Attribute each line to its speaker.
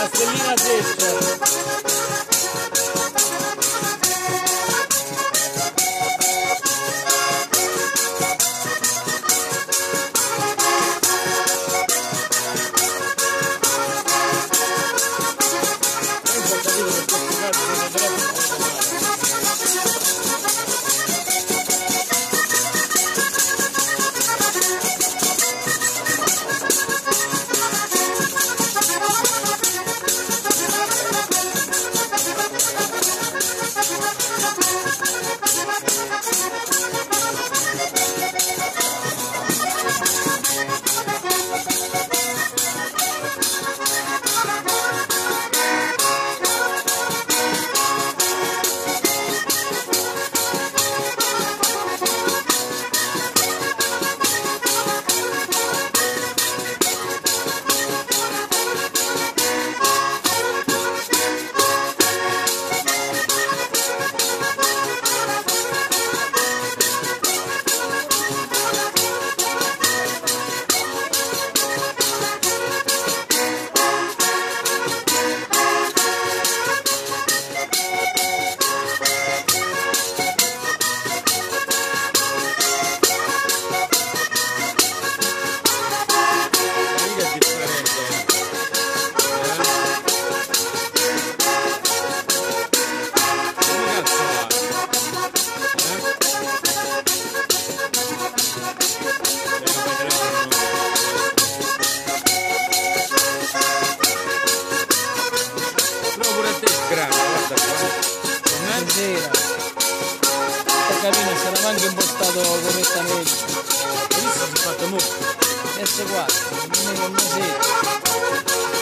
Speaker 1: nas primeiras. grande, guarda qua. Non
Speaker 2: è vera. Questa capina sarà anche impostato correttamente.
Speaker 1: Questo si è fatto molto.
Speaker 2: S4, non è un musetto.